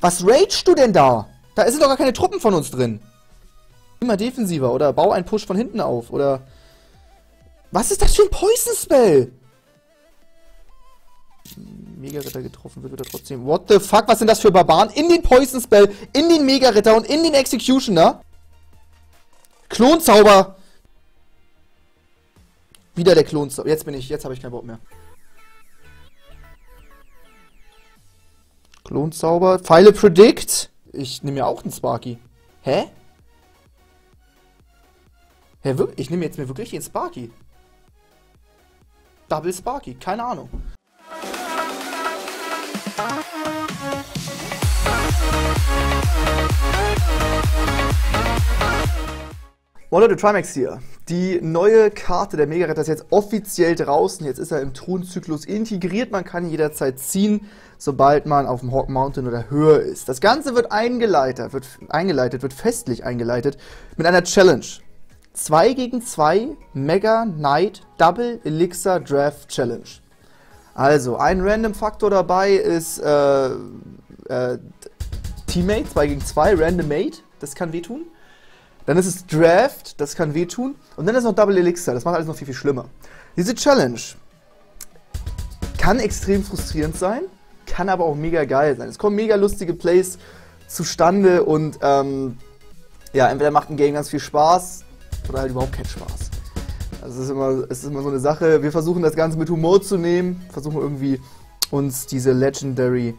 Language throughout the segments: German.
Was ragest du denn da? Da sind doch gar keine Truppen von uns drin. Immer defensiver oder bau einen Push von hinten auf oder... Was ist das für ein Poison Spell? Mega-Ritter getroffen wird, wird er trotzdem... What the fuck, was sind das für Barbaren? In den Poison Spell, in den Mega-Ritter und in den Executioner? Klonzauber! Wieder der Klonzauber. Jetzt bin ich, jetzt habe ich keinen Bock mehr. Klonzauber. Pfeile Predict. Ich nehme ja auch einen Sparky. Hä? Hä, ich nehme jetzt mir wirklich den Sparky. Double Sparky, keine Ahnung. Moin Leute, Trimax hier. Die neue Karte der Mega-Retter ist jetzt offiziell draußen. Jetzt ist er im Thronzyklus integriert. Man kann ihn jederzeit ziehen, sobald man auf dem Hawk Mountain oder höher ist. Das Ganze wird eingeleitet, wird eingeleitet, wird festlich eingeleitet mit einer Challenge. 2 gegen 2 Mega Knight Double Elixir Draft Challenge. Also, ein Random-Faktor dabei ist äh, äh, Teammate, 2 gegen 2, Random Mate, das kann wehtun. Dann ist es Draft, das kann wehtun. Und dann ist noch Double Elixir, das macht alles noch viel, viel schlimmer. Diese Challenge kann extrem frustrierend sein, kann aber auch mega geil sein. Es kommen mega lustige Plays zustande und ähm, ja, entweder macht ein Game ganz viel Spaß oder halt überhaupt keinen Spaß. Also es ist, immer, es ist immer so eine Sache. Wir versuchen das Ganze mit Humor zu nehmen, versuchen irgendwie uns diese Legendary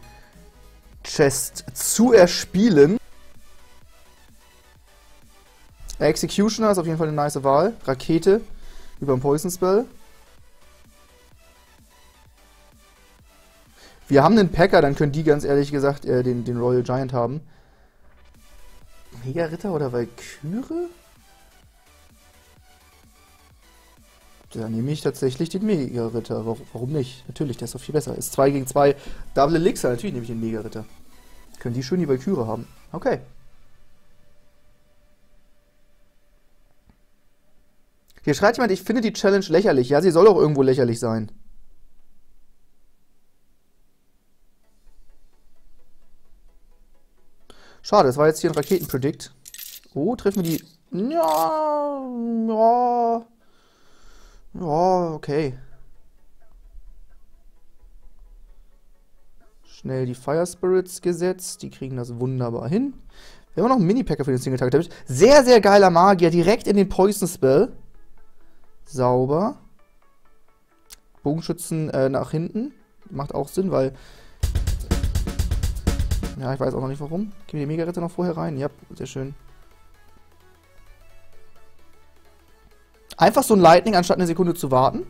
Chest zu erspielen. Executioner ist auf jeden Fall eine nice Wahl. Rakete über dem Poison Spell. Wir haben einen Packer, dann können die ganz ehrlich gesagt äh, den, den Royal Giant haben. Mega-Ritter oder Valkyrie? Da nehme ich tatsächlich den Mega-Ritter. Warum nicht? Natürlich, der ist doch viel besser. Ist 2 gegen 2 Double Elixir. Natürlich nehme ich den Mega-Ritter. Können die schön die Valkyrie haben. Okay. Hier schreibt jemand, ich finde die Challenge lächerlich. Ja, sie soll auch irgendwo lächerlich sein. Schade, das war jetzt hier ein Raketenpredict. Oh, treffen wir die... Ja, ja... Ja, okay. Schnell die Fire Spirits gesetzt. Die kriegen das wunderbar hin. Wir haben noch einen Mini-Packer für den Single-Target. Sehr, sehr geiler Magier. Direkt in den Poison Spell. Sauber. Bogenschützen äh, nach hinten. Macht auch Sinn, weil... Ja, ich weiß auch noch nicht warum. Gehen wir die Mega-Ritter noch vorher rein? Ja, sehr schön. Einfach so ein Lightning, anstatt eine Sekunde zu warten.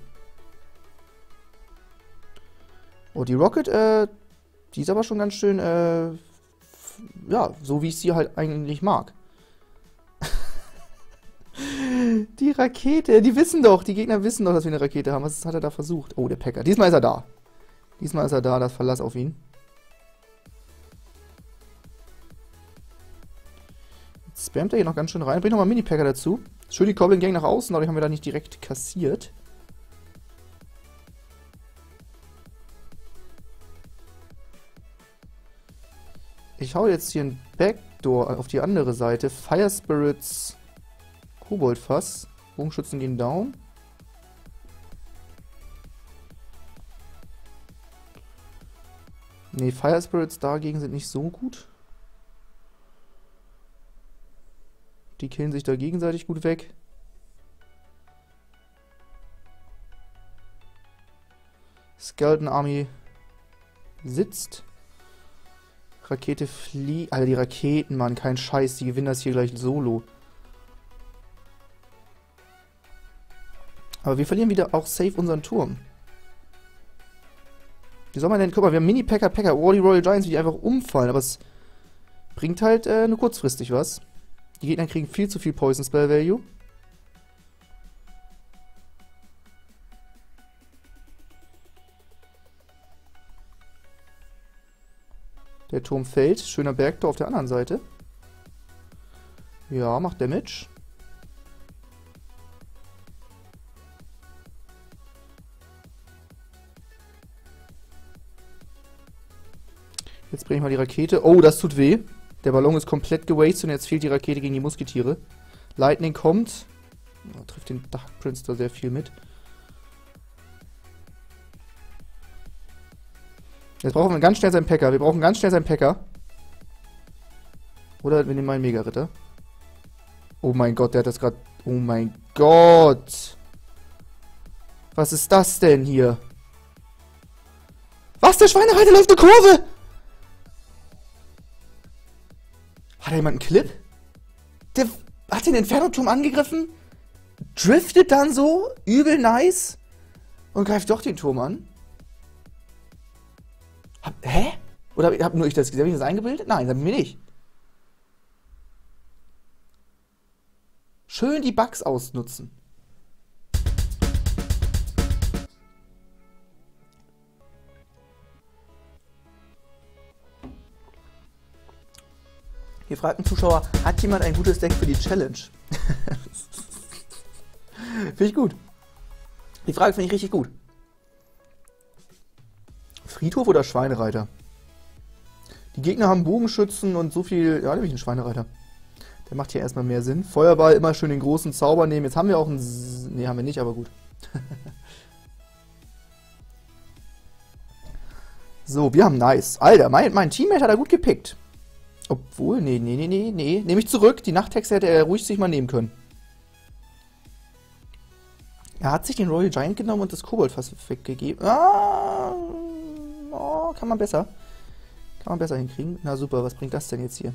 Oh, die Rocket, äh, die ist aber schon ganz schön, äh, ja, so wie ich sie halt eigentlich mag. die Rakete, die wissen doch, die Gegner wissen doch, dass wir eine Rakete haben. Was hat er da versucht? Oh, der Packer. Diesmal ist er da. Diesmal ist er da, das Verlass auf ihn. Spammt er hier noch ganz schön rein. Bring nochmal Mini-Packer dazu. Schön die Goblin Gang nach außen, dadurch haben wir da nicht direkt kassiert. Ich hau jetzt hier ein Backdoor auf die andere Seite. Fire Spirits Koboldfass. Bogenschützen gehen down. Ne, Fire Spirits dagegen sind nicht so gut. Die killen sich da gegenseitig gut weg. Skeleton Army sitzt. Rakete fliegt. Alter, die Raketen, Mann, kein Scheiß. Die gewinnen das hier gleich solo. Aber wir verlieren wieder auch safe unseren Turm. Wie soll man denn... Guck mal, wir haben Mini-Packer, Packer, oh, die Royal Giants, die einfach umfallen. Aber es bringt halt äh, nur kurzfristig was. Die Gegner kriegen viel zu viel Poison Spell Value. Der Turm fällt. Schöner Bergtor auf der anderen Seite. Ja, macht Damage. Jetzt bringe ich mal die Rakete. Oh, das tut weh. Der Ballon ist komplett gewastet und jetzt fehlt die Rakete gegen die Musketiere. Lightning kommt. Oh, trifft den Dark Prince da sehr viel mit. Jetzt brauchen wir ganz schnell seinen Packer. Wir brauchen ganz schnell seinen Packer. Oder wir nehmen mal einen Mega-Ritter. Oh mein Gott, der hat das gerade... Oh mein Gott. Was ist das denn hier? Was? Der Schweinereiter läuft eine Kurve! Hat da jemand einen Clip? Der hat den Inferno-Turm angegriffen, driftet dann so, übel nice und greift doch den Turm an. Hab, hä? Oder hab nur ich das gesehen? Hab ich das eingebildet? Nein, hab ich mir nicht. Schön die Bugs ausnutzen. Hier fragt ein Zuschauer, hat jemand ein gutes Deck für die Challenge? finde ich gut. Die Frage finde ich richtig gut. Friedhof oder Schweinereiter? Die Gegner haben Bogenschützen und so viel... Ja, nämlich einen Schweinereiter. Der macht hier erstmal mehr Sinn. Feuerball immer schön den großen Zauber nehmen. Jetzt haben wir auch einen... Ne, haben wir nicht, aber gut. so, wir haben nice. Alter, mein, mein Teammate hat er gut gepickt. Obwohl, nee, nee, nee, nee, nee. Nehme ich zurück. Die Nachthexe hätte er ruhig sich mal nehmen können. Er hat sich den Royal Giant genommen und das Koboldfass weggegeben. Ah, oh, kann man besser. Kann man besser hinkriegen. Na super, was bringt das denn jetzt hier?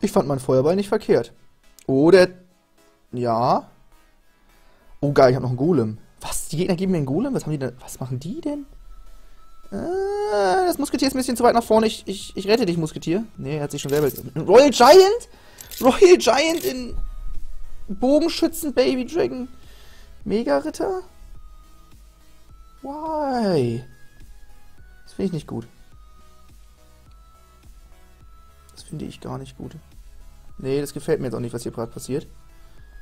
Ich fand meinen Feuerball nicht verkehrt. Oder... Ja. Oh geil, ich habe noch einen Golem. Was? Die Gegner geben mir einen Golem? Was haben die denn? Was machen die denn? Äh, das Musketier ist ein bisschen zu weit nach vorne. Ich, ich, ich rette dich, Musketier. Nee, er hat sich schon selber... Royal Giant? Royal Giant in Bogenschützen Baby Dragon Mega Ritter? Why? Das finde ich nicht gut. Das finde ich gar nicht gut. Nee, das gefällt mir jetzt auch nicht, was hier gerade passiert.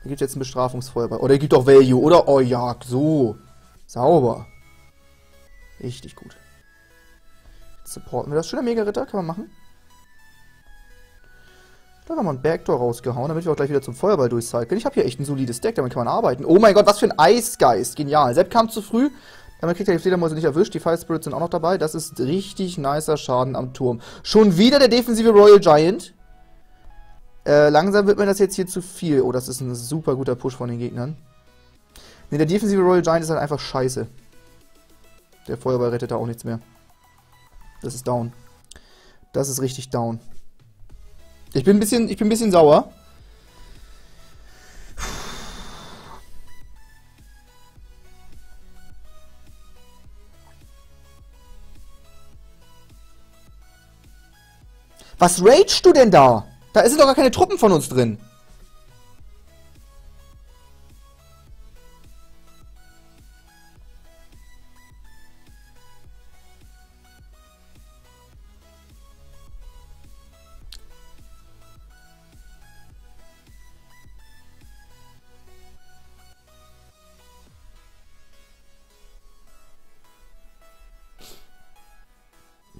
Er gibt jetzt ein Bestrafungsfeuerball. Oder er gibt auch Value, oder? Oh ja, so. Sauber. Richtig gut. Supporten wir das. Schöner Mega-Ritter, kann man machen. Da haben wir ein Backdoor rausgehauen, damit wir auch gleich wieder zum Feuerball durchcyclen. Ich habe hier echt ein solides Deck, damit kann man arbeiten. Oh mein Gott, was für ein Eisgeist. Genial. Sepp kam zu früh. Damit kriegt er die Fledermäuse nicht erwischt. Die Fire Spirits sind auch noch dabei. Das ist richtig nicer Schaden am Turm. Schon wieder der defensive Royal Giant. Äh, langsam wird mir das jetzt hier zu viel. Oh, das ist ein super guter Push von den Gegnern. Ne, der defensive Royal Giant ist halt einfach scheiße. Der Feuerball rettet da auch nichts mehr. Das ist down. Das ist richtig down. Ich bin ein bisschen, ich bin ein bisschen sauer. Was ragest du denn da? Da sind doch gar keine Truppen von uns drin.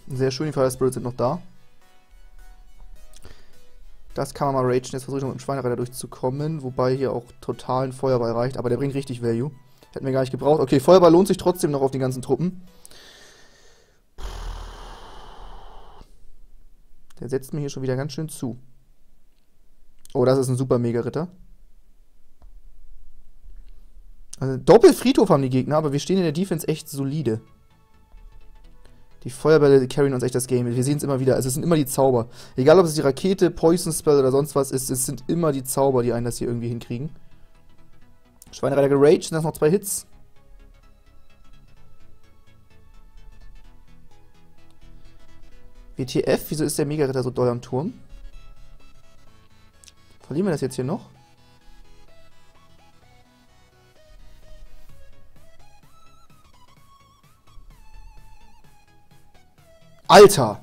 Sehr schön, die Fire Spirits sind noch da. Das kann man mal ragen. Jetzt versuche ich noch mit dem Schweinereiter durchzukommen. Wobei hier auch total ein Feuerball reicht. Aber der bringt richtig Value. Hätten wir gar nicht gebraucht. Okay, Feuerball lohnt sich trotzdem noch auf die ganzen Truppen. Der setzt mir hier schon wieder ganz schön zu. Oh, das ist ein super Mega-Ritter. Also Doppelfriedhof haben die Gegner, aber wir stehen in der Defense echt solide. Die Feuerbälle carryen uns echt das Game. Wir sehen es immer wieder. Also es sind immer die Zauber. Egal, ob es die Rakete, Poison Spell oder sonst was ist, es sind immer die Zauber, die einen das hier irgendwie hinkriegen. Schweinereiter geraged, sind das noch zwei Hits. WTF, wieso ist der Mega-Ritter so doll am Turm? Verlieren wir das jetzt hier noch? Alter!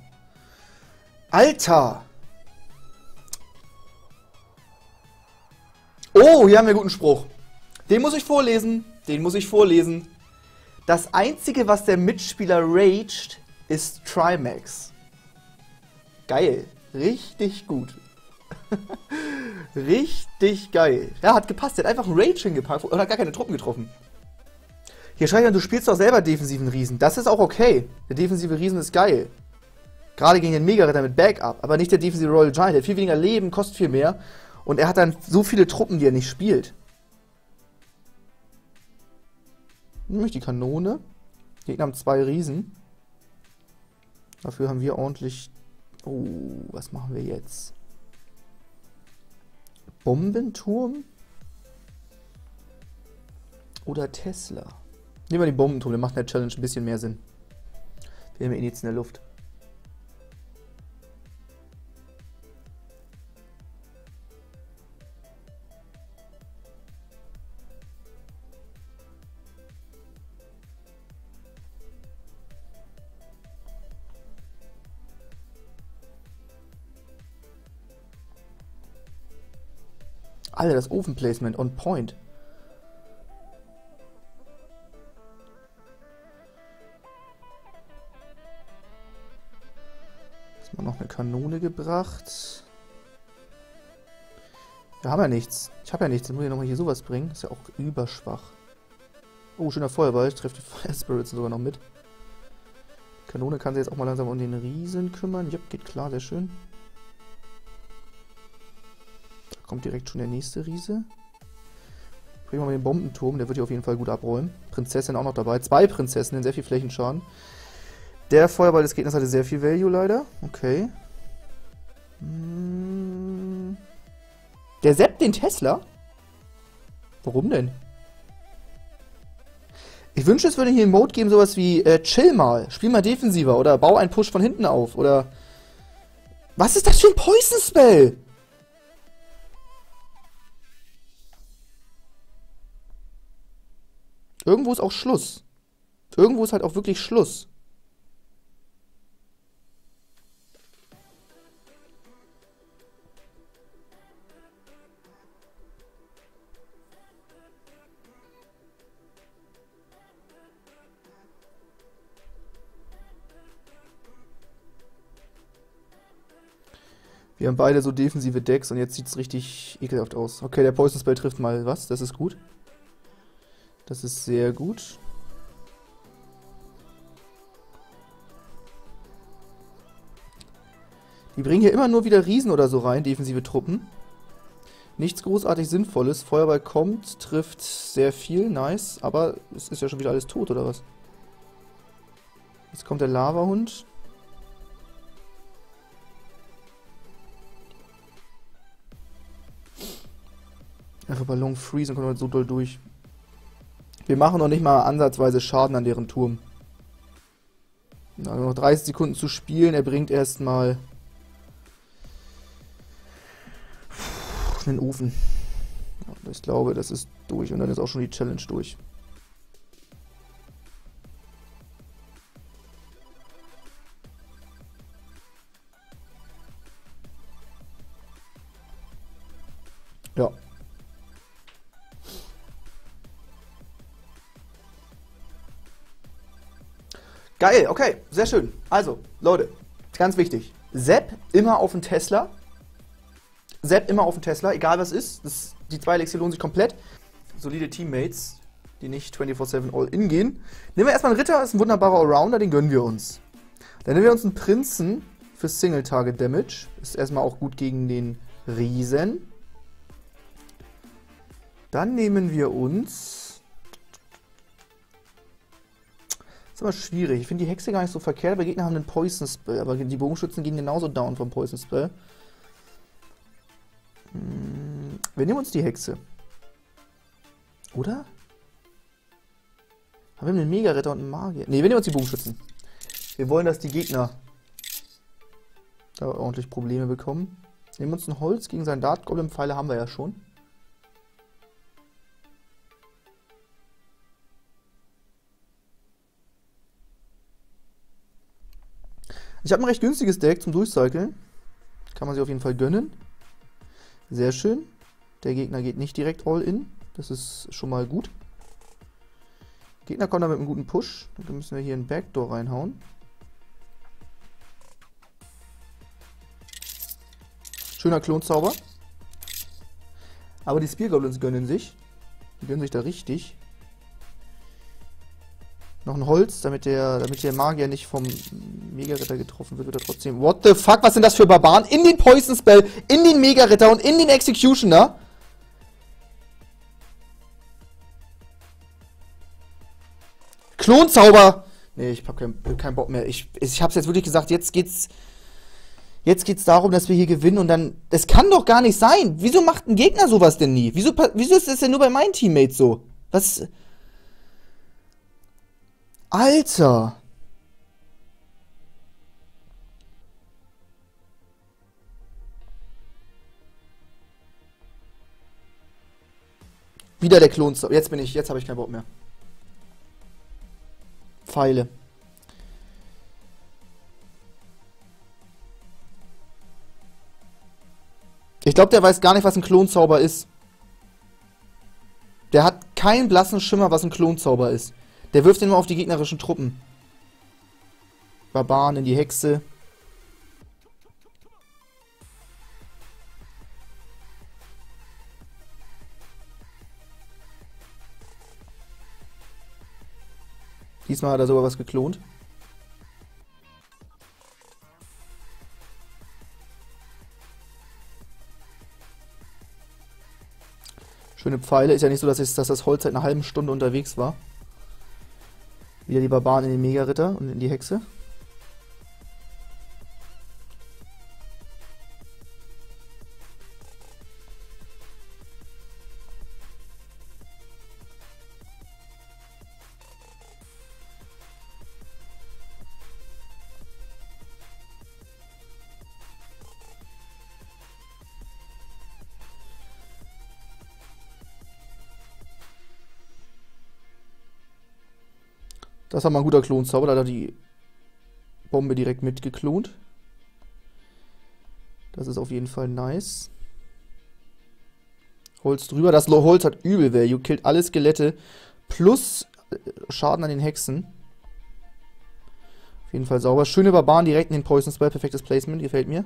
Alter! Oh hier haben wir einen guten Spruch. Den muss ich vorlesen. Den muss ich vorlesen. Das einzige, was der Mitspieler raged, ist Trimax. Geil. Richtig gut. Richtig geil. Ja, hat gepasst. Der hat einfach einen Rage hingepackt und hat gar keine Truppen getroffen. Hier schreibt er, du spielst doch selber defensiven Riesen. Das ist auch okay. Der defensive Riesen ist geil. Gerade gegen den Mega-Ritter mit Backup. Aber nicht der defensive Royal Giant. Der hat viel weniger Leben, kostet viel mehr. Und er hat dann so viele Truppen, die er nicht spielt. Nämlich die Kanone. Die Gegner haben zwei Riesen. Dafür haben wir ordentlich... Oh, was machen wir jetzt? Bombenturm? Oder Tesla? Nehmen wir den Bombenturm, der macht in der Challenge ein bisschen mehr Sinn. Wir haben ihn jetzt in der Luft. Alter, das Ofenplacement on point. Mal noch eine Kanone gebracht. Wir haben ja nichts. Ich habe ja nichts. Dann muss ich nochmal hier sowas bringen. Ist ja auch überschwach. Oh, schöner Feuerball. Ich treffe die Fire Spirits sogar noch mit. Die Kanone kann sich jetzt auch mal langsam um den Riesen kümmern. Ja, geht klar, sehr schön kommt direkt schon der nächste Riese. Bringen wir mal den Bombenturm, der wird hier auf jeden Fall gut abräumen. Prinzessin auch noch dabei. Zwei Prinzessinnen, sehr viel Flächenschaden. Der Feuerball des Gegners hatte sehr viel Value leider. Okay. Der Sepp den Tesla? Warum denn? Ich wünsche, es würde hier ein Mode geben, sowas wie äh, Chill mal, spiel mal defensiver oder bau einen Push von hinten auf oder... Was ist das für ein Poison Spell? Irgendwo ist auch Schluss. Irgendwo ist halt auch wirklich Schluss. Wir haben beide so defensive Decks und jetzt sieht es richtig ekelhaft aus. Okay, der Poison Spell trifft mal was, das ist gut. Das ist sehr gut. Die bringen hier immer nur wieder Riesen oder so rein, defensive Truppen. Nichts großartig Sinnvolles. Feuerball kommt, trifft sehr viel, nice. Aber es ist ja schon wieder alles tot, oder was? Jetzt kommt der Lavahund. Einfach Ballon freeze und kommt halt so doll durch. Wir machen noch nicht mal ansatzweise Schaden an deren Turm. Also noch 30 Sekunden zu spielen. Er bringt erstmal einen Ofen. Ich glaube, das ist durch. Und dann ist auch schon die Challenge durch. Geil, okay, sehr schön. Also, Leute, ganz wichtig. Sepp immer auf den Tesla. Sepp immer auf den Tesla, egal was ist. Das, die zwei Elixier lohnen sich komplett. Solide Teammates, die nicht 24-7 All-In gehen. Nehmen wir erstmal einen Ritter, ist ein wunderbarer Allrounder, den gönnen wir uns. Dann nehmen wir uns einen Prinzen für Single-Target-Damage. Ist erstmal auch gut gegen den Riesen. Dann nehmen wir uns ist immer schwierig. Ich finde die Hexe gar nicht so verkehrt, aber Gegner haben einen Poison Spell. Aber die Bogenschützen gehen genauso down vom Poison Spell. Hm, wir nehmen uns die Hexe. Oder? Haben wir einen Mega-Retter und einen Magier? Ne, wir nehmen uns die Bogenschützen. Wir wollen, dass die Gegner da ordentlich Probleme bekommen. Nehmen uns ein Holz gegen seinen Dart Golem. Pfeile haben wir ja schon. Ich habe ein recht günstiges Deck zum Durchcyclen. Kann man sich auf jeden Fall gönnen. Sehr schön. Der Gegner geht nicht direkt all in. Das ist schon mal gut. Gegner kommt da mit einem guten Push. Dann müssen wir hier einen Backdoor reinhauen. Schöner Klonzauber. Aber die Speargoblins gönnen sich. Die gönnen sich da richtig. Noch ein Holz, damit der, damit der Magier nicht vom Mega-Ritter getroffen wird, wird er trotzdem. What the fuck? Was sind das für Barbaren? In den Poison Spell, in den Mega-Ritter und in den Executioner? Klonzauber! Nee, ich hab keinen kein Bock mehr. Ich, ich hab's jetzt wirklich gesagt, jetzt geht's. Jetzt geht's darum, dass wir hier gewinnen und dann. Das kann doch gar nicht sein! Wieso macht ein Gegner sowas denn nie? Wieso, wieso ist das denn nur bei meinen Teammates so? Was. Alter! Wieder der Klon. Jetzt bin ich, jetzt habe ich keinen Bock mehr. Pfeile. Ich glaube, der weiß gar nicht, was ein Klonzauber ist. Der hat keinen blassen Schimmer, was ein Klonzauber ist. Der wirft nur auf die gegnerischen Truppen. Barbaren in die Hexe. Diesmal hat er sogar was geklont. Schöne Pfeile. Ist ja nicht so, dass, ich, dass das Holz seit einer halben Stunde unterwegs war. Wieder die Barbaren in den Mega-Ritter und in die Hexe. Das war mal ein guter Klonzauber, da hat er die Bombe direkt mitgeklont. Das ist auf jeden Fall nice. Holz drüber. Das Holz hat übel Value. Killt alle Skelette. Plus äh, Schaden an den Hexen. Auf jeden Fall sauber. Schöne Barbaren direkt in den Poison Spell. Perfektes Placement. Gefällt mir.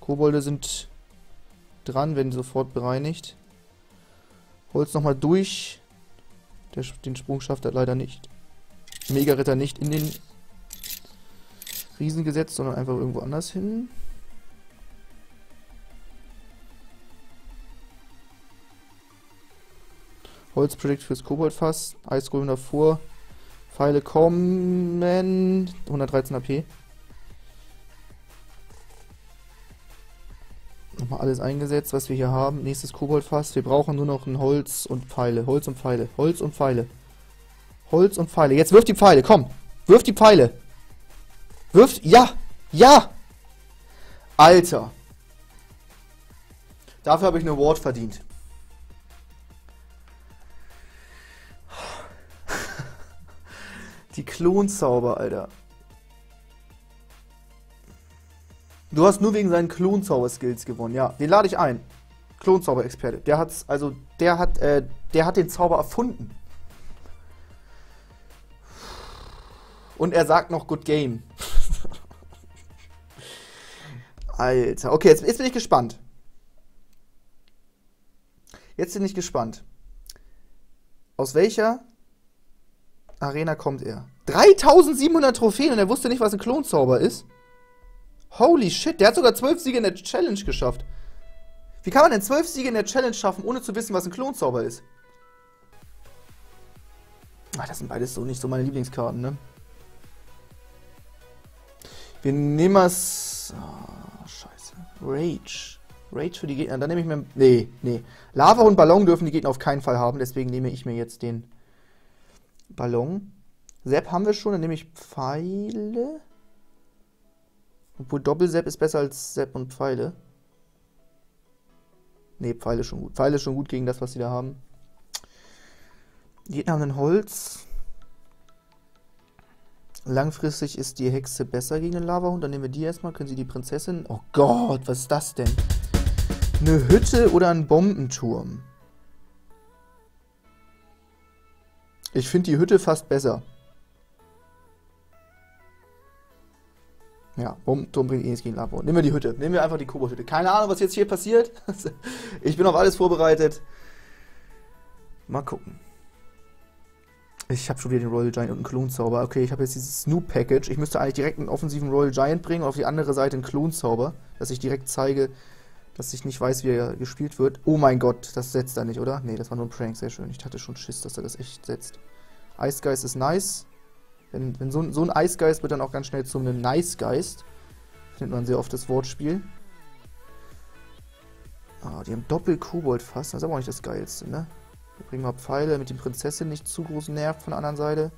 Kobolde sind dran, werden sofort bereinigt. Holz nochmal durch. Der, den Sprung schafft er leider nicht. Mega-Ritter nicht in den Riesen gesetzt, sondern einfach irgendwo anders hin. Holzprojekt fürs Koboldfass. Eisgolem davor. Pfeile kommen. 113 AP. Nochmal alles eingesetzt, was wir hier haben. Nächstes Koboldfass. Wir brauchen nur noch ein Holz und Pfeile. Holz und Pfeile. Holz und Pfeile. Holz und Pfeile. Jetzt wirf die Pfeile. Komm. Wirf die Pfeile. Wirft. Ja. Ja. Alter. Dafür habe ich eine Award verdient. Die Klonzauber, Alter. Du hast nur wegen seinen Klonzauber-Skills gewonnen, ja. Den lade ich ein. Klonzauber-Experte. Der hat's, also, der hat, äh, der hat den Zauber erfunden. Und er sagt noch Good Game. Alter. Okay, jetzt, jetzt bin ich gespannt. Jetzt bin ich gespannt. Aus welcher Arena kommt er? 3700 Trophäen und er wusste nicht, was ein Klonzauber ist? Holy shit, der hat sogar 12 Siege in der Challenge geschafft. Wie kann man denn 12 Siege in der Challenge schaffen, ohne zu wissen, was ein Klonzauber ist? Ach, das sind beides so nicht so meine Lieblingskarten, ne? Wir nehmen es. Oh, scheiße. Rage. Rage für die Gegner. Dann nehme ich mir. Nee, nee. Lava und Ballon dürfen die Gegner auf keinen Fall haben. Deswegen nehme ich mir jetzt den Ballon. Sepp haben wir schon. Dann nehme ich Pfeile. Obwohl Doppelsepp ist besser als Sepp und Pfeile. Ne, Pfeile schon gut. Pfeile schon gut gegen das, was sie da haben. Gegner haben ein Holz. Langfristig ist die Hexe besser gegen den Lavahund. Dann nehmen wir die erstmal. Können Sie die Prinzessin... Oh Gott, was ist das denn? Eine Hütte oder ein Bombenturm? Ich finde die Hütte fast besser. Ja, Bombenturm bringt eh nichts gegen Lavahund. Nehmen wir die Hütte. Nehmen wir einfach die Kobold-Hütte. Keine Ahnung, was jetzt hier passiert. ich bin auf alles vorbereitet. Mal gucken. Ich habe schon wieder den Royal Giant und einen Klonzauber. Okay, ich habe jetzt dieses Snoop-Package. Ich müsste eigentlich direkt einen offensiven Royal Giant bringen und auf die andere Seite einen Klonzauber, dass ich direkt zeige, dass ich nicht weiß, wie er gespielt wird. Oh mein Gott, das setzt er nicht, oder? Nee, das war nur ein Prank, sehr schön. Ich hatte schon Schiss, dass er das echt setzt. Eisgeist ist nice. Wenn, wenn so, so ein Eisgeist wird dann auch ganz schnell zu einem Nice-Geist. Findet man sehr oft das Wortspiel. Ah, die haben Doppel-Kobold-Fass. Das ist aber auch nicht das Geilste, ne? Wir bringen mal Pfeile, damit die Prinzessin nicht zu groß nervt von der anderen Seite.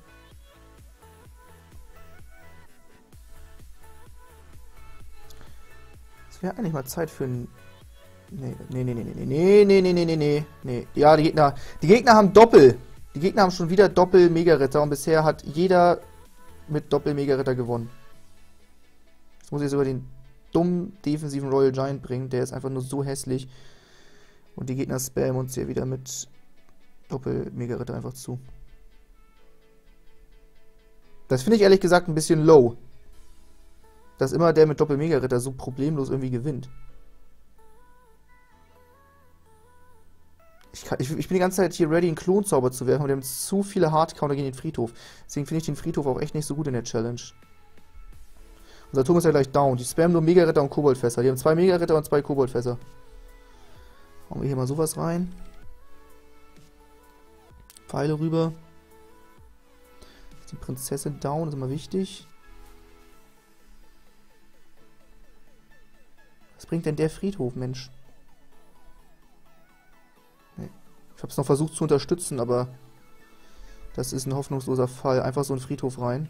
Es wäre eigentlich mal Zeit für ein... Nee, nee, nee, nee, nee, nee, nee, nee, nee, nee, nee, nee. Ja, die Gegner... Die Gegner haben Doppel. Die Gegner haben schon wieder Doppel-Mega-Ritter und bisher hat jeder mit Doppel-Mega-Ritter gewonnen. Das muss ich jetzt über den dummen defensiven Royal Giant bringen. Der ist einfach nur so hässlich. Und die Gegner spammen uns hier wieder mit Doppel-Mega-Ritter einfach zu. Das finde ich ehrlich gesagt ein bisschen low. Dass immer der mit Doppel-Mega-Ritter so problemlos irgendwie gewinnt. Ich, kann, ich, ich, bin die ganze Zeit hier ready, einen Klonzauber zu werfen, aber die haben zu viele Hardcounter gegen den Friedhof. Deswegen finde ich den Friedhof auch echt nicht so gut in der Challenge. Unser Turm ist ja gleich down. Die spammen nur Mega-Ritter und Koboldfässer. Die haben zwei Mega-Ritter und zwei Koboldfässer. Hauen wir hier mal sowas rein. Pfeile rüber. Ist die Prinzessin down, ist immer wichtig. Was bringt denn der Friedhof, Mensch? Ich habe es noch versucht zu unterstützen, aber das ist ein hoffnungsloser Fall. Einfach so ein Friedhof rein.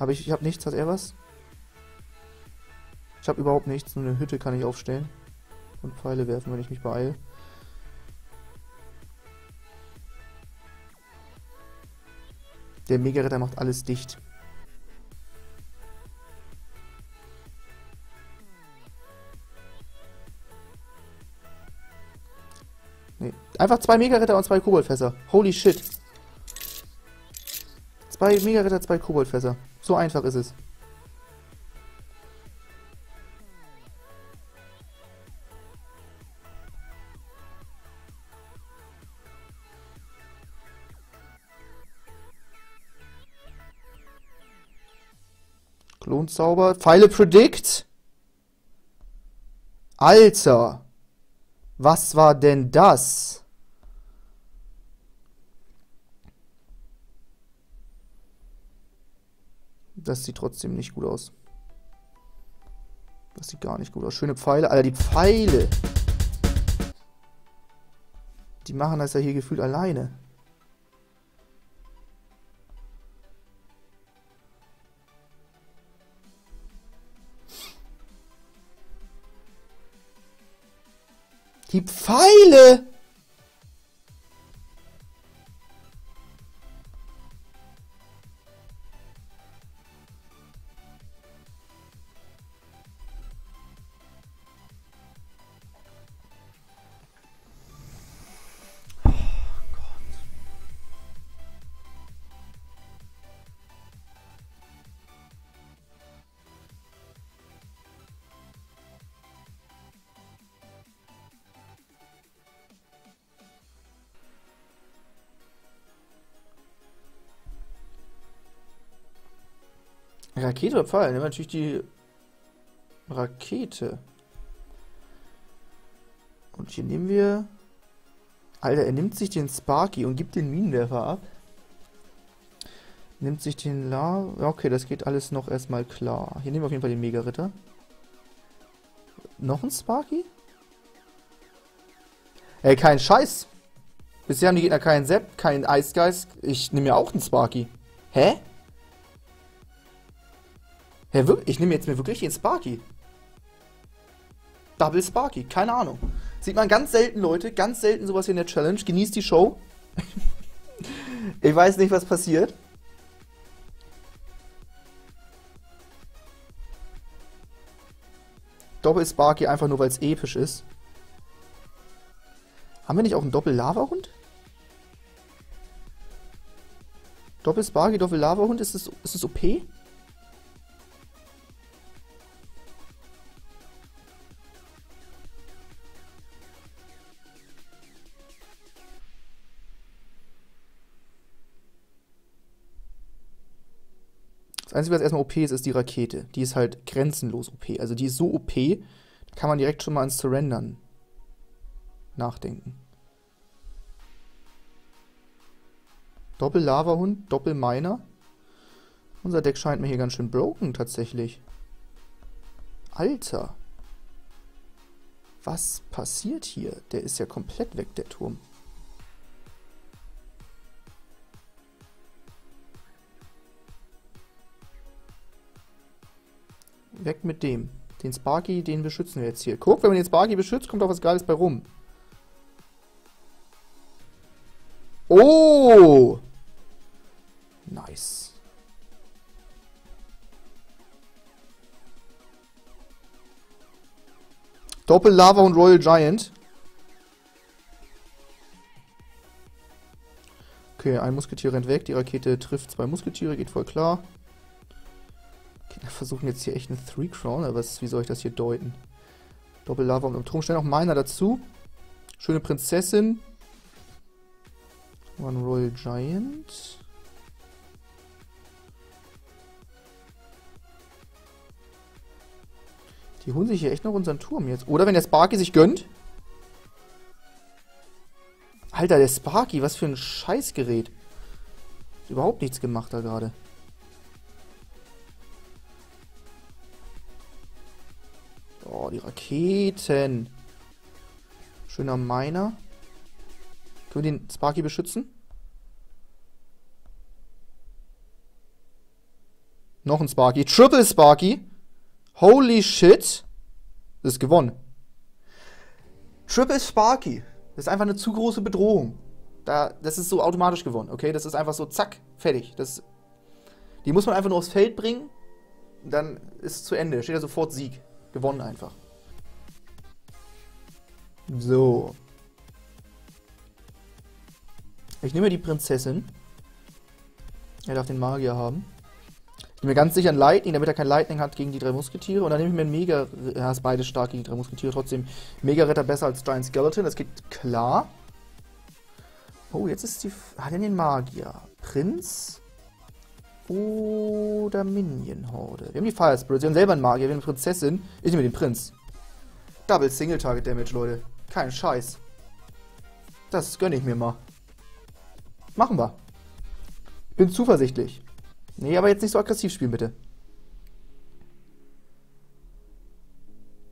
Habe ich, ich habe nichts. Hat er was? Ich habe überhaupt nichts. Nur eine Hütte kann ich aufstellen. Und Pfeile werfen, wenn ich mich beeile. Der Mega-Ritter macht alles dicht. Nee. Einfach zwei Mega-Ritter und zwei Koboldfässer. Holy shit. Zwei Mega-Ritter, zwei Koboldfässer. So einfach ist es. Klonzauber. Pfeile Predict. Alter. Was war denn das? Das sieht trotzdem nicht gut aus. Das sieht gar nicht gut aus. Schöne Pfeile. Alter, die Pfeile. Die machen das ja hier gefühlt alleine. Die Pfeile! Rakete oder Pfeil? Nehmen wir natürlich die Rakete. Und hier nehmen wir... Alter, er nimmt sich den Sparky und gibt den Minenwerfer ab. Nimmt sich den La... Okay, das geht alles noch erstmal klar. Hier nehmen wir auf jeden Fall den Mega-Ritter. Noch ein Sparky? Ey, kein Scheiß. Bisher haben die Gegner keinen Sepp, keinen Eisgeist. Ich nehme ja auch einen Sparky. Hä? Hey, wirklich, ich nehme jetzt mir wirklich den Sparky. Double Sparky, keine Ahnung. Sieht man ganz selten, Leute, ganz selten sowas hier in der Challenge. Genießt die Show. ich weiß nicht, was passiert. Doppel Sparky einfach nur, weil es episch ist. Haben wir nicht auch einen Doppel-Lava-Hund? Doppel Sparky, Doppel-Lava-Hund, ist das, ist das OP? Das Einzige, was erstmal OP ist, ist die Rakete. Die ist halt grenzenlos OP. Also die ist so OP, da kann man direkt schon mal ans Surrendern nachdenken. Doppel-Lava-Hund, Doppel-Miner. Unser Deck scheint mir hier ganz schön broken tatsächlich. Alter. Was passiert hier? Der ist ja komplett weg, der Turm. Weg mit dem. Den Sparky, den beschützen wir jetzt hier. Guck, wenn man den Sparky beschützt, kommt auch was Geiles bei rum. Oh! Nice. Doppel Lava und Royal Giant. Okay, ein Musketier rennt weg. Die Rakete trifft zwei Musketiere, geht voll klar. Versuchen jetzt hier echt einen Three Crown, aber wie soll ich das hier deuten? Doppel Lava und im Turm stellen auch meiner dazu. Schöne Prinzessin. One Royal Giant. Die holen sich hier echt noch unseren Turm jetzt. Oder wenn der Sparky sich gönnt. Alter, der Sparky, was für ein Scheißgerät. Überhaupt nichts gemacht da gerade. Oh, die Raketen. Schöner Miner. Können wir den Sparky beschützen? Noch ein Sparky. Triple Sparky. Holy shit. Das ist gewonnen. Triple Sparky. Das ist einfach eine zu große Bedrohung. Da, das ist so automatisch gewonnen, okay? Das ist einfach so, zack, fertig. Das, die muss man einfach nur aufs Feld bringen. Dann ist es zu Ende. Steht da sofort Sieg. Gewonnen einfach. So. Ich nehme die Prinzessin. Er darf den Magier haben. Ich bin mir ganz sicher ein Lightning, damit er kein Lightning hat gegen die drei Musketiere. Und dann nehme ich mir einen Mega... Er ist beide stark gegen die drei Musketiere. Trotzdem Mega-Ritter besser als Giant Skeleton. Das geht klar. Oh, jetzt ist die... Hat er den Magier? Prinz? Oder Minion-Horde? Wir haben die Fire Spirits. Wir haben selber einen Magier. Wir haben eine Prinzessin. Ich nehme den Prinz. Double Single Target Damage, Leute. Kein Scheiß. Das gönne ich mir mal. Machen wir. Bin zuversichtlich. Nee, aber jetzt nicht so aggressiv spielen, bitte.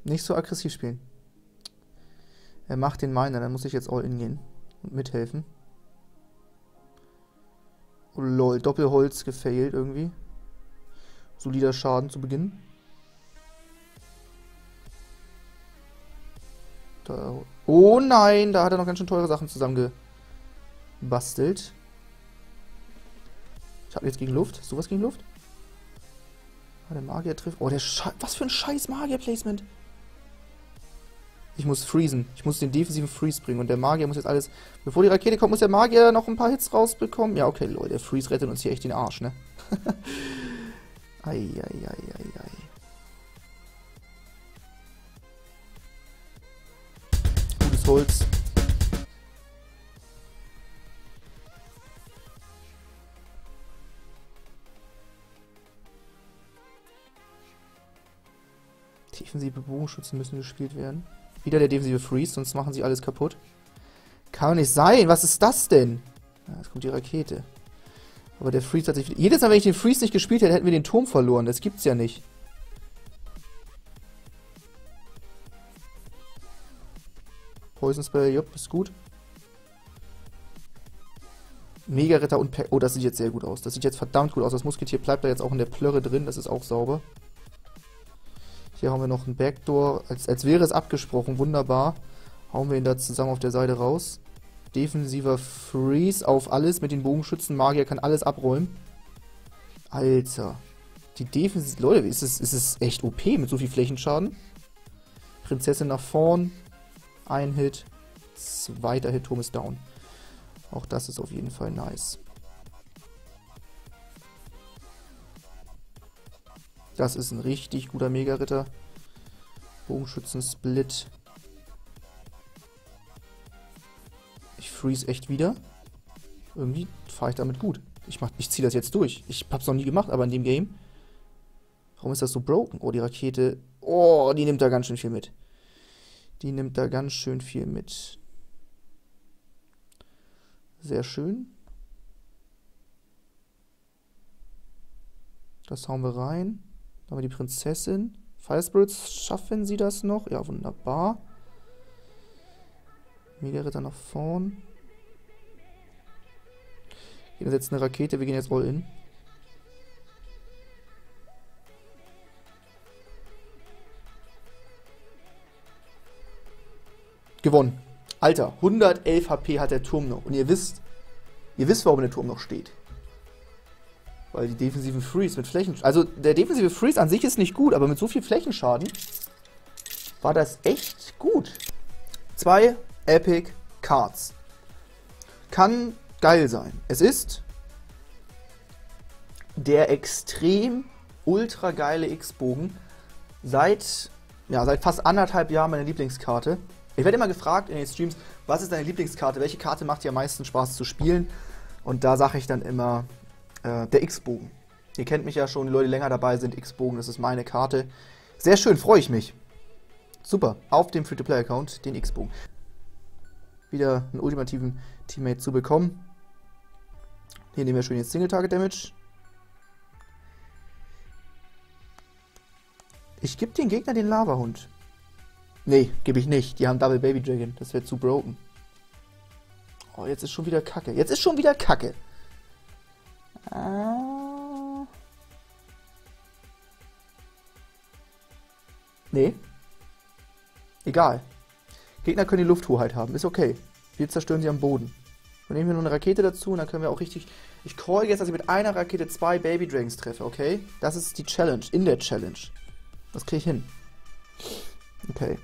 Nicht so aggressiv spielen. Er macht den Miner, dann muss ich jetzt all in gehen und mithelfen. Oh lol, Doppelholz gefailt irgendwie. Solider Schaden zu Beginn. Da. Oh nein, da hat er noch ganz schön teure Sachen zusammengebastelt. Ich habe jetzt gegen Luft. Hast du was gegen Luft? Ah, der Magier trifft. Oh, der Sche Was für ein scheiß Magier-Placement. Ich muss freezen. Ich muss den defensiven Freeze bringen. Und der Magier muss jetzt alles... Bevor die Rakete kommt, muss der Magier noch ein paar Hits rausbekommen. Ja, okay, Leute. Der Freeze rettet uns hier echt den Arsch, ne? Eieieiei. Gutes Holz. Defensive Bogenschützen müssen gespielt werden. Wieder der defensive Freeze, sonst machen sie alles kaputt. Kann nicht sein. Was ist das denn? Ja, jetzt kommt die Rakete. Aber der Freeze hat sich... Jedes Mal, wenn ich den Freeze nicht gespielt hätte, hätten wir den Turm verloren. Das gibt's ja nicht. Poison Spell, jupp, ist gut. Mega-Ritter und... Per oh, das sieht jetzt sehr gut aus. Das sieht jetzt verdammt gut aus. Das Musketier bleibt da jetzt auch in der Plörre drin. Das ist auch sauber. Hier haben wir noch ein Backdoor, als, als wäre es abgesprochen, wunderbar. Hauen wir ihn da zusammen auf der Seite raus. Defensiver Freeze auf alles mit den Bogenschützen. Magier kann alles abräumen. Alter. Die Defensive... Leute, ist es, ist es echt OP mit so viel Flächenschaden? Prinzessin nach vorn. Ein Hit. Zweiter Hit, Turm ist down. Auch das ist auf jeden Fall nice. Das ist ein richtig guter Mega-Ritter. Bogenschützen-Split. Ich freeze echt wieder. Irgendwie fahre ich damit gut. Ich, ich ziehe das jetzt durch. Ich hab's noch nie gemacht, aber in dem Game. Warum ist das so broken? Oh, die Rakete. Oh, die nimmt da ganz schön viel mit. Die nimmt da ganz schön viel mit. Sehr schön. Das hauen wir rein. Dann haben wir die Prinzessin. Fire Spirits, schaffen sie das noch? Ja, wunderbar. Mega-Ritter nach vorn. Jeder setzt eine Rakete, wir gehen jetzt Roll-In. Gewonnen. Alter, 111 HP hat der Turm noch. Und ihr wisst, ihr wisst, warum der Turm noch steht. Weil die defensiven Freeze mit Flächen... Also der defensive Freeze an sich ist nicht gut, aber mit so viel Flächenschaden war das echt gut. Zwei Epic Cards. Kann geil sein. Es ist der extrem ultra geile X-Bogen seit, ja, seit fast anderthalb Jahren meine Lieblingskarte. Ich werde immer gefragt in den Streams, was ist deine Lieblingskarte? Welche Karte macht dir am meisten Spaß zu spielen? Und da sage ich dann immer äh, der X-Bogen. Ihr kennt mich ja schon, die Leute, die länger dabei sind. X-Bogen, das ist meine Karte. Sehr schön, freue ich mich. Super, auf dem Free-to-Play-Account den X-Bogen. Wieder einen ultimativen Teammate zu bekommen. Hier nehmen wir schön jetzt Single-Target-Damage. Ich gebe den Gegner den Lava-Hund. Nee, gebe ich nicht. Die haben Double Baby Dragon. Das wäre zu broken. Oh, jetzt ist schon wieder Kacke. Jetzt ist schon wieder Kacke. Ah. Nee. Egal. Gegner können die Lufthoheit haben. Ist okay. Wir zerstören sie am Boden. Dann nehmen wir nur eine Rakete dazu und dann können wir auch richtig... Ich call jetzt, dass ich mit einer Rakete zwei Baby Dragons treffe, okay? Das ist die Challenge, in der Challenge. Das kriege ich hin. Okay.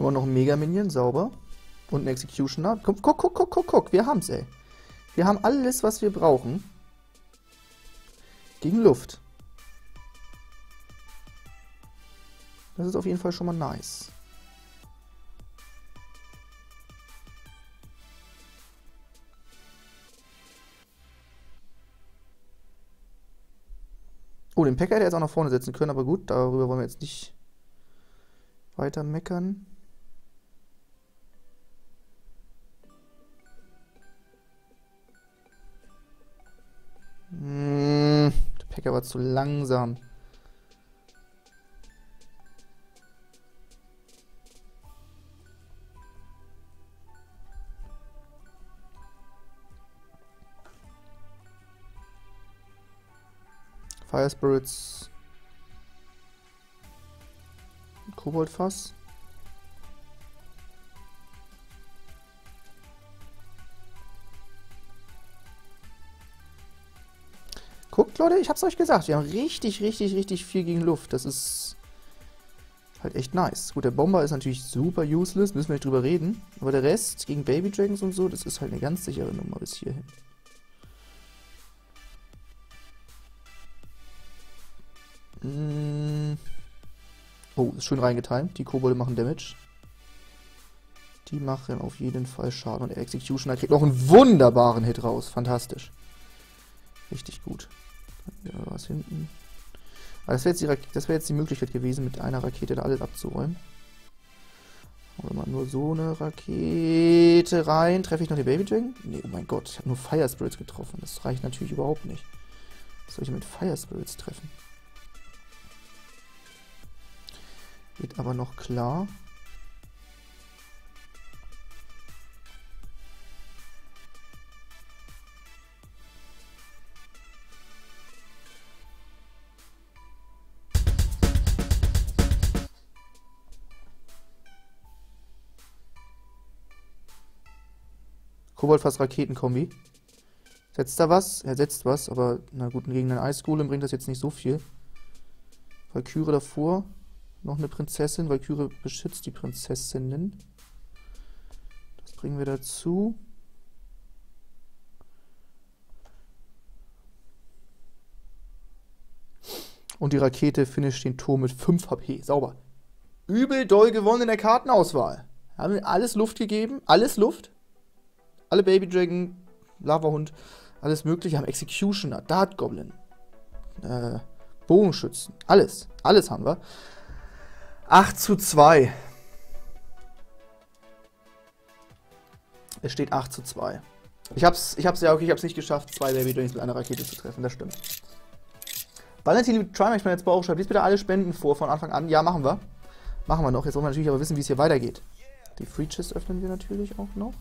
Wir haben auch noch einen Mega-Minion, sauber. Und einen Executioner. Guck, guck, guck, guck, guck, guck. Wir haben's, ey. Wir haben alles, was wir brauchen. Gegen Luft. Das ist auf jeden Fall schon mal nice. Oh, den Packer hätte er jetzt auch nach vorne setzen können, aber gut, darüber wollen wir jetzt nicht weiter meckern. Packer war zu langsam. Fire Spirits. Koboldfass. Guckt, Leute, ich hab's euch gesagt. Wir haben richtig, richtig, richtig viel gegen Luft. Das ist halt echt nice. Gut, der Bomber ist natürlich super useless, müssen wir nicht drüber reden. Aber der Rest gegen Baby Dragons und so, das ist halt eine ganz sichere Nummer bis hierhin. Mm. Oh, ist schön reingetimt. Die Kobolde machen Damage. Die machen auf jeden Fall Schaden. Und der Executioner kriegt noch einen wunderbaren Hit raus. Fantastisch. Richtig gut. Was hinten. Aber das wäre jetzt, wär jetzt die Möglichkeit gewesen, mit einer Rakete da alles abzuräumen. Wenn man nur so eine Rakete rein. Treffe ich noch die Baby Dragon? Nee, oh mein Gott, ich habe nur Fire Spirits getroffen. Das reicht natürlich überhaupt nicht. Was soll ich mit Fire Spirits treffen? Geht aber noch klar. Kobold fast Raketenkombi. Setzt da was? Er setzt was, aber na gut, gegen einen Eisgolem bringt das jetzt nicht so viel. Valkyrie davor. Noch eine Prinzessin. Valkyrie beschützt die Prinzessinnen. Das bringen wir dazu. Und die Rakete finisht den Turm mit 5 HP. Sauber. Übel doll gewonnen in der Kartenauswahl. Haben wir alles Luft gegeben. Alles Luft. Alle Baby Dragon, Lavahund, alles mögliche. Haben Executioner, Dart Goblin, äh, Bogenschützen. Alles. Alles haben wir. 8 zu 2. Es steht 8 zu 2. Ich hab's, ich hab's ja, okay, ich hab's nicht geschafft, zwei Baby Dragons mit einer Rakete zu treffen, das stimmt. Valentin, liebe Trimax, mein jetzt Bauch schreibt, lies bitte alle Spenden vor von Anfang an. Ja, machen wir. Machen wir noch. Jetzt wollen wir natürlich aber wissen, wie es hier weitergeht. Die Free Chest öffnen wir natürlich auch noch.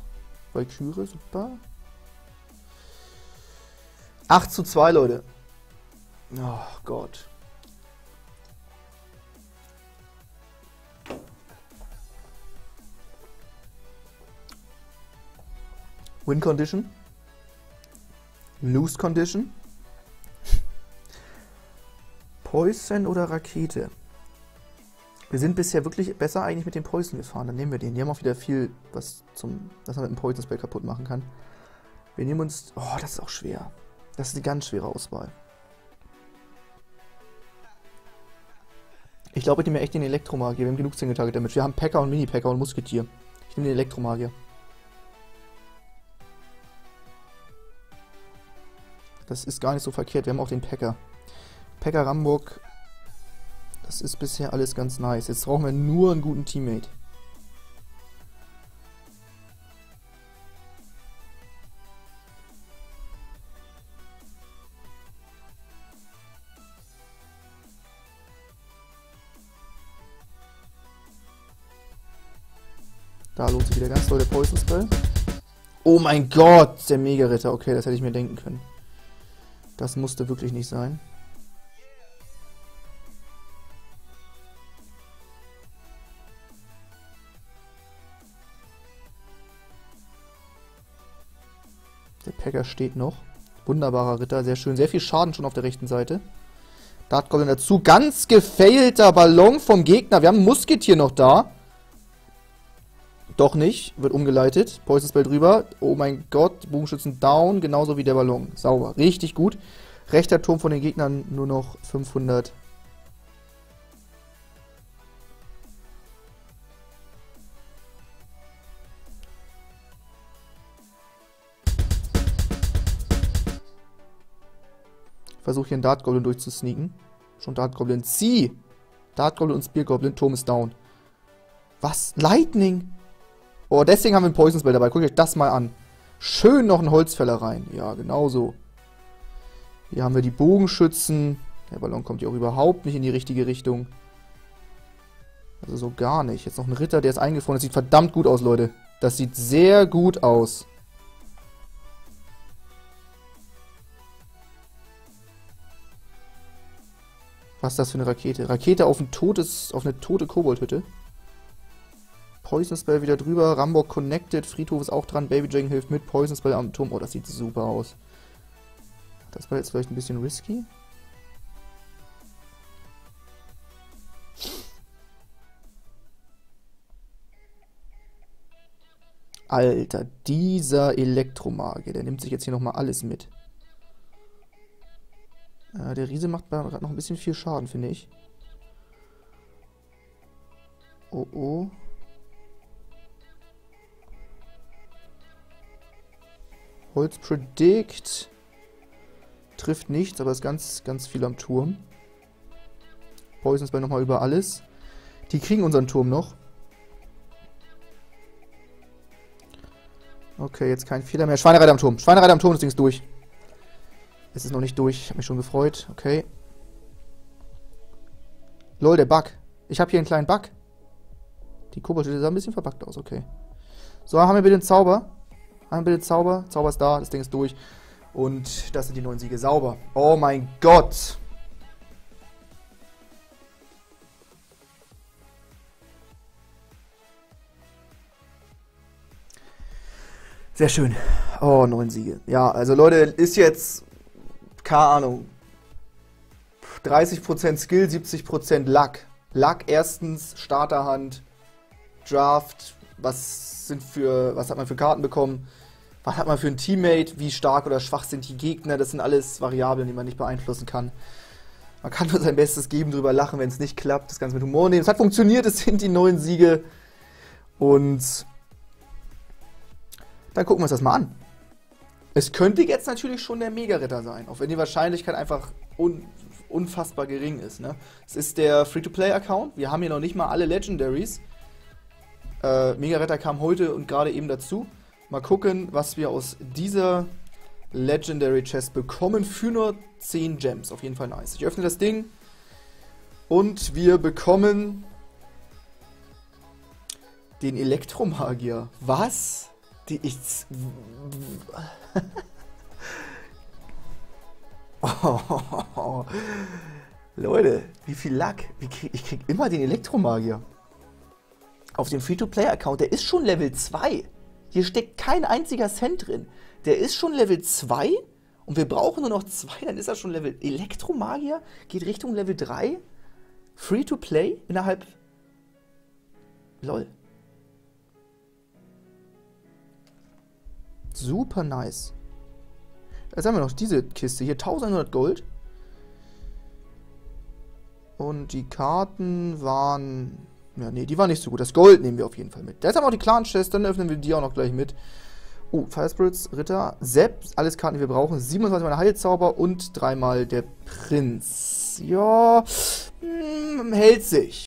Valkyrie, super. 8 zu 2, Leute. Oh Gott. Win Condition. Lose Condition. Poison oder Rakete? Wir sind bisher wirklich besser eigentlich mit dem Poison gefahren. Dann nehmen wir den. Die haben auch wieder viel, was zum, was man mit dem Poison Spell kaputt machen kann. Wir nehmen uns. Oh, das ist auch schwer. Das ist eine ganz schwere Auswahl. Ich glaube, ich nehme echt den Elektromagier. Wir haben genug Single Target Damage. Wir haben Packer und Mini-Packer und Musketier. Ich nehme den Elektromagier. Das ist gar nicht so verkehrt. Wir haben auch den Packer. Packer Ramburg das ist bisher alles ganz nice. Jetzt brauchen wir nur einen guten Teammate. Da lohnt sich wieder ganz toll der Poison Spell. Oh mein Gott, der Mega-Ritter. Okay, das hätte ich mir denken können. Das musste wirklich nicht sein. Packer steht noch. Wunderbarer Ritter, sehr schön. Sehr viel Schaden schon auf der rechten Seite. Dart Goblin dazu. Ganz gefailter Ballon vom Gegner. Wir haben ein Musketier noch da. Doch nicht. Wird umgeleitet. Poison Spell drüber. Oh mein Gott. Bogenschützen down. Genauso wie der Ballon. Sauber. Richtig gut. Rechter Turm von den Gegnern nur noch 500 Versuche hier einen Dart Goblin durchzusneaken. Schon Dart Goblin. Zieh! Dart Goblin und Spear Goblin. Turm ist down. Was? Lightning? Oh, deswegen haben wir ein Poison Spell dabei. Guckt euch das mal an. Schön noch ein Holzfäller rein. Ja, genau so. Hier haben wir die Bogenschützen. Der Ballon kommt hier auch überhaupt nicht in die richtige Richtung. Also so gar nicht. Jetzt noch ein Ritter, der ist eingefroren. Das sieht verdammt gut aus, Leute. Das sieht sehr gut aus. Was ist das für eine Rakete? Rakete auf, ein totes, auf eine tote Koboldhütte. Poison Spell wieder drüber. Rambo connected. Friedhof ist auch dran. Baby Dragon hilft mit. Poison Spell am Turm. Oh, das sieht super aus. Das war jetzt vielleicht ein bisschen risky. Alter, dieser Elektromagier, der nimmt sich jetzt hier nochmal alles mit. Äh, der Riese macht gerade noch ein bisschen viel Schaden, finde ich. Oh oh. Holz Predict. Trifft nichts, aber ist ganz, ganz viel am Turm. Poison Spell nochmal über alles. Die kriegen unseren Turm noch. Okay, jetzt kein Fehler mehr. Schweinereiter am Turm. Schweinereiter am Turm, das Ding ist durch. Es ist noch nicht durch. Ich habe mich schon gefreut. Okay. Lol, der Bug. Ich habe hier einen kleinen Bug. Die Koboldschütte sah ein bisschen verbuggt aus. Okay. So, haben wir bitte den Zauber. Haben wir bitte den Zauber. Zauber ist da. Das Ding ist durch. Und das sind die neuen Siege. Sauber. Oh mein Gott. Sehr schön. Oh, neun Siege. Ja, also Leute, ist jetzt, keine Ahnung, 30% Skill, 70% Luck. Luck erstens, Starterhand, Draft, was sind für, was hat man für Karten bekommen, was hat man für ein Teammate, wie stark oder schwach sind die Gegner, das sind alles Variablen, die man nicht beeinflussen kann. Man kann nur sein Bestes geben, drüber lachen, wenn es nicht klappt, das Ganze mit Humor nehmen. Es hat funktioniert, es sind die neuen Siege. Und dann gucken wir uns das mal an. Es könnte jetzt natürlich schon der Mega-Ritter sein, auch wenn die Wahrscheinlichkeit einfach un unfassbar gering ist. Ne? Es ist der Free-to-Play-Account. Wir haben hier noch nicht mal alle Legendaries. Äh, Mega-Ritter kam heute und gerade eben dazu. Mal gucken, was wir aus dieser Legendary Chest bekommen für nur 10 Gems. Auf jeden Fall nice. Ich öffne das Ding und wir bekommen den Elektromagier. Was? Die ich. Leute, wie viel Lack. Ich krieg immer den Elektromagier. Auf dem Free-to-Play-Account, der ist schon Level 2. Hier steckt kein einziger Cent drin. Der ist schon Level 2 und wir brauchen nur noch 2, dann ist er schon Level Elektromagier, geht Richtung Level 3. Free-to-Play innerhalb. Lol. Super nice. Jetzt haben wir noch diese Kiste hier, 1100 Gold. Und die Karten waren... Ja, nee, die waren nicht so gut. Das Gold nehmen wir auf jeden Fall mit. Jetzt haben wir auch die Clan-Chest, dann öffnen wir die auch noch gleich mit. Oh, Firespirits, Ritter, Sepp, alles Karten, die wir brauchen. 27 mal Heilzauber und dreimal der Prinz. Ja, hm, hält sich.